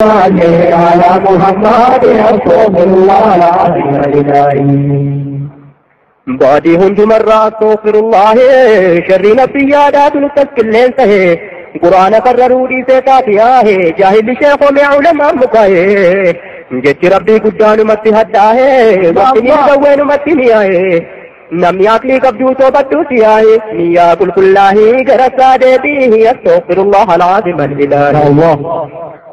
बाजी मोहम्मद बादी हूँ मर्रा तो फिर शरी नफिया दादुल तस्किले सहे कुरान कर रूरी से काफिया है जाहिल शेखों में उलमा मुका है जैसे रब्बी गुड्डान मत हद्दा है वक्तनी मत नहीं आए नमियाकली कब्जू तो बद्दू सिया है मिया कुल कुल्ला ही गरसा देती है तो फिर अल्लाह अल्लाह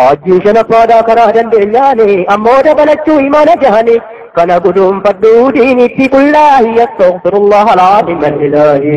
hojii shanaffaadhaa karaa dandeenyaani ammoo dabalachuu imaana jahani kana guduunfadhuu diinitti qullaahi astaghfirullah alaadim alilaahi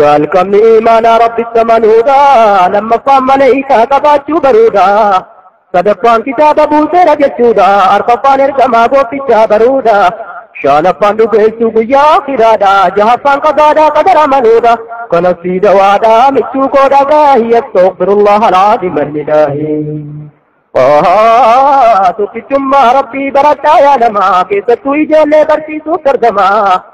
jaalqabni imaanaa rabbitti amanuudha lammaffaan maleeykaa qabaachuu baruudha sadaffaan kitaaba buuseera jechuudha arfaffaan ergamaa gooftichaa baruudha shanaffaan dhugeessuu guyyaa akiraadha jahaffaan qadaadha qadara amanuudha kana siidawaadha michuu koodha gaahi astaghfirullah alaadim alilaahi tokkichummaa rabbii baradhaa yaadamaa keessattuu ijoollee barsiisuuf dargamaa utuu nurra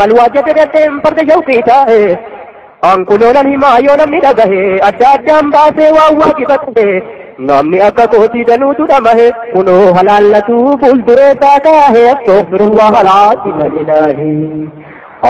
Halwaa jedhe dadheen farda shawqii taa'ee ankuloolan himaa yoo namni dhagahee adda addaan baasee waan waajiba ta'ee namni akka kootii danuutu dhamahe kunoo halaallatuu fuulduree isaa kaahee astaghfirullah alaadim ilaahi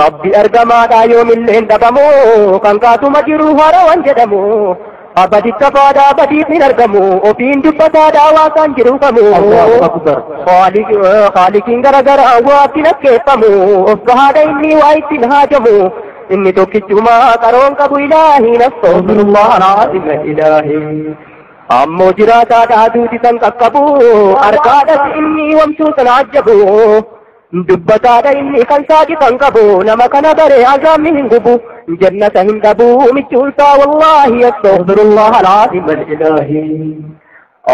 rabbi argamaadha yoomilleen dhabamu kan kaatuma jiru harawan jedhamu abaditta faadhaa badiif hin argamu ofiin dubbataadha waaqaan jiru kamu haalikiin garagaraa waatti nakkeeffamu of bahaadha inni waa ittiin haajamu inni tokkichumaa qaroon qabu ilaahiin astaghfirullah alaadim ilaahi ammoo jiraataadha duuti san qaqqabu harkaadhas inni wamtuu sana ajjabu dubbataadha inni kan saaqi kan qabu nama kana bare azaabni hin gubu jannata hin dhabu michuunsaa wallaahi astaghfirullah alaadim alilaahi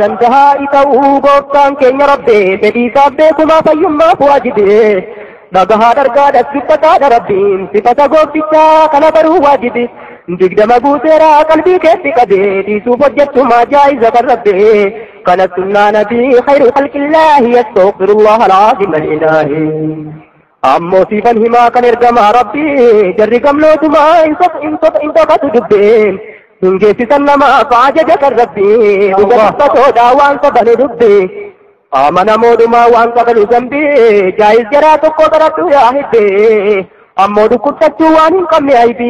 dandahaa ita'uu gooftaan keenya rabbee fedhiisaaf beekumaa fayyummaaf waajibee dhagahaa dargaadhas dubbataadha rabbiin sifata gooftichaa kana baruu waajibi digdama guuteeraa qalbii keessi qabee dhiisuuf hojjechumaa jaa'iza kan rabbee kana sunnaa nabii khayru khalqillaahi astaghfirullah alazim alilaahi ammoo siifan himaa kan ergamaa rabbii jarri gamlootumaa in tokkatu dubbeen hingeessisan namaaf ajaja kan rabbii dhuga dubbatoodha waan sabanu dubbee amanamoodhumaa waan qabalu zambii jaayis jaraa tokko baradhu yaa hibbee ammoo dhukkubsachuu waan hin qabne aybi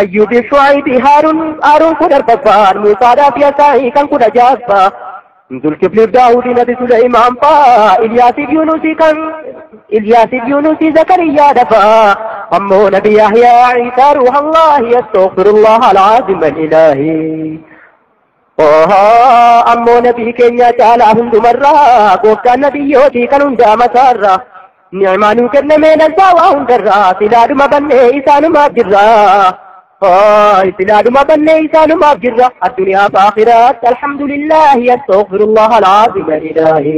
ayyubi shu'aibi harun harun kun arbabbaan muusaadhaa fi asaa'ii kan kun ajaa'ibaa zulkifliif daawudii nabi suleymaan faa ilyaasiif yuunusii kan ilyaasiif yuunusii zakariyaa dafaa ammoo nabi yahyaa ciisaa ruuhallaahi astaghfirullaah alcaazim alilaahi ammoo nabii keenya caalaa hundumarraa gooftaan nabiyyootii kan hundaa masaarraa ni'maanuu kennamee nasaa waa hundarraa silaadhuma bannee isaanumaaf jirraa jirra silaadhuma bannee isaanumaaf jirra addunyaaf akhiraatti alhamdulillahi astaghfirullah alazim ilaahi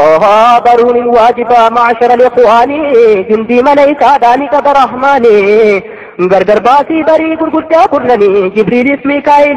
ohaa baruun hin waajiba macshara likhwaanii jundii mana isaadhaani qaba rahmaanii gargar baasii barii gurguddaa kurnanii jibriilis miikaa'il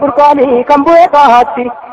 burqaanii kan bu'e kaahaatti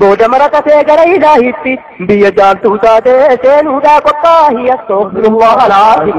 booda maratee gara ilaahitti biyya jaaltuu taate seenuudhaa qophaahi astaghfirullah alazim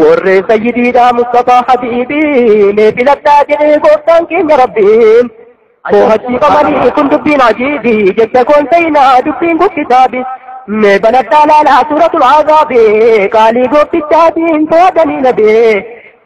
warree sayyidiidha mustafaa habiibii mee filadhaa jedhee gooftaan keenya rabbiin koohachii qabanii kun dubbiin ajiibii jecha koon seenaa dubbiin kun मैं बनता लाला सूरत आगा बे काली गो पिता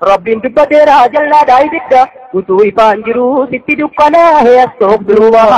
karaa guddaa utuma ilaalchuumaa karaarraa badda rabbiin dubbateeraa jallaadhaa ibidda utuu ifaan jiruu sitti dukkanaahe astogfirullah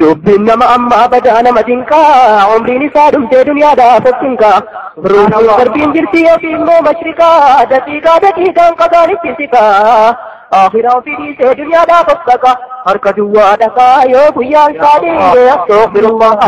dubbiin nama ammaa badaa nama dinqaa umriin isaa dhumtee duniyaadhaa fokkinkaa ruuhuun darbiin jirti yookiin immoo mashriqaa daqiiqaa daqiiqaan qadaanitti siqaa akhiraa ofii dhiisee duniyaadhaa fokkaka harka duwwaa dhaqaa yoo guyyaan isaa dhiire astogfirullah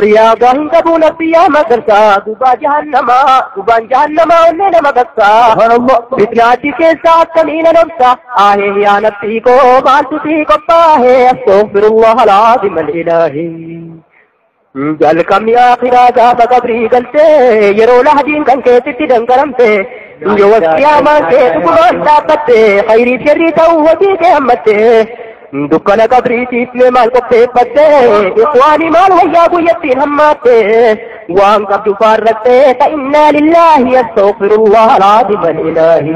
riyaagaa hin qabu nafsiyyaa magarsaa gubaa jahannamaa gubaan jahannamaa onnee nama gagsaa fitnaachi keessaa akkamiin anomsa ahee yaa nafsii koo maaltu sii qophaahee astogfirullah alazim alilaahi jalqabni akhiraa gaafa qabrii galtee yeroo lahadiin kan keessatti dangaramte yoo wasqiyaamaan kee dhugumaan dhaabbatte khayrii sirrii ta'uu hojii kee hammatte dukkana qabriitiif mee maal qopheeffatte ikhwaanii maal wayyaa guyyattiin hammaatte waan qabdu faarratte fa innaa lillaahi astagfirullah alazim alilaahi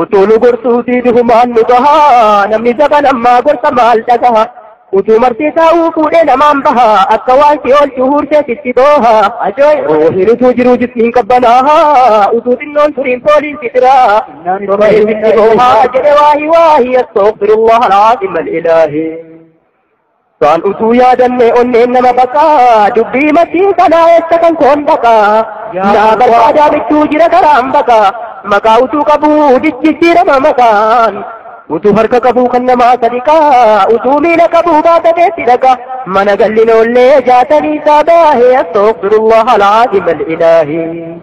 utuu nu gorsuutii dhugumaan nu gahaa namni saba kanaa eessa kan koon dhaqaa naa barbaadaa bichuu jira karaan baqaa maqaa utuu qabuu jijjiirama maqaan utuu harka qabuu kan namaa sadiqaa utuu miila qabuu baatateetti dhaqa mana gallinoollee jaatanii isaa baahee astagfirullah alazim alilaahi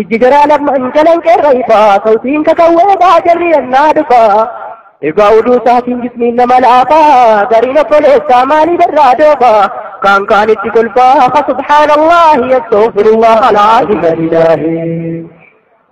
ijjigara lamman jalan qeerra ifaa sautiin kakawwee baajarri yannaa dhufaa egaa oduu isaatiin jismiin nama laafaa gariin obboleessaa maaliif irraa doofaa kaan kaanitti kolfaa fa subhaanallaahi astaghfirullah laa ilaaha illaahi